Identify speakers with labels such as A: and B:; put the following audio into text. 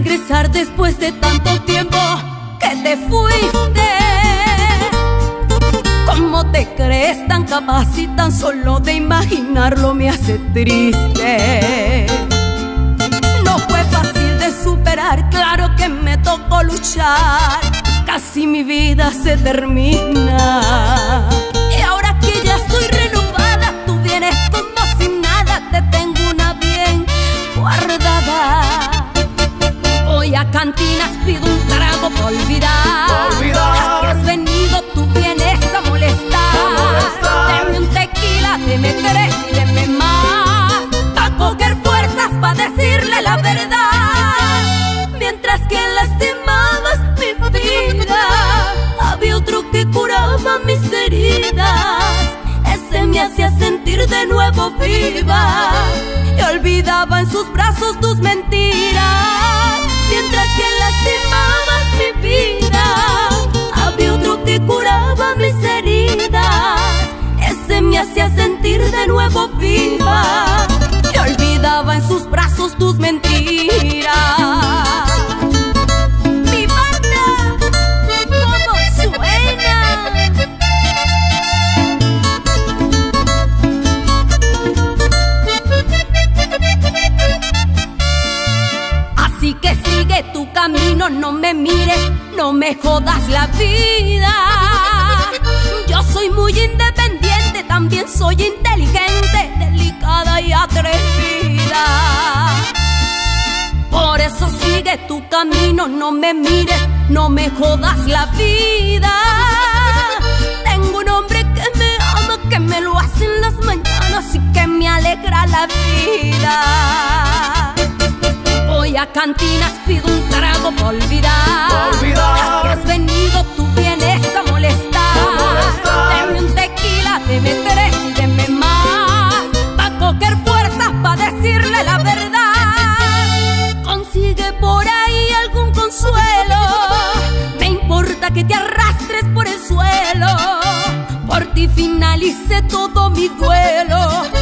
A: pensar después de tanto tiempo que te fuiste. ¿Cómo te crees tan capaz y tan solo de imaginarlo me hace triste? No fue fácil de superar, claro que me tocó luchar. Casi mi vida se termina. Voy a cantinas, pido un trago por olvidar.
B: olvidar.
A: que has venido, tú vienes a molestar.
B: molestar.
A: Deme un tequila, deme tres y deme más. Pa' coger fuerzas, pa' decirle la verdad. Mientras que lastimabas mi vida, había otro que curaba mis heridas. Ese me hacía sentir de nuevo viva y olvidaba en sus brazos tus mentiras. Mientras que lastimabas mi vida, había otro que curaba mis heridas. Ese me hacía sentir de nuevo viva y olvidaba en sus brazos tus mentiras. No me mires, no me jodas la vida. Yo soy muy independiente, también soy inteligente, delicada y atrevida. Por eso sigue tu camino, no me mires, no me jodas la vida. Tengo un hombre que me ama, que me lo hace en las mañanas y que me alegra la vida. Voy a cantinas, pido un trago por olvidar. Que has venido, tú vienes a molestar.
B: Molestar.
A: Deme un tequila, deme tres y deme más. Pa' coger fuerzas, pa' decirle la verdad. Consigue por ahí algún consuelo. Me importa que te arrastres por el suelo. Por ti finalice todo mi duelo.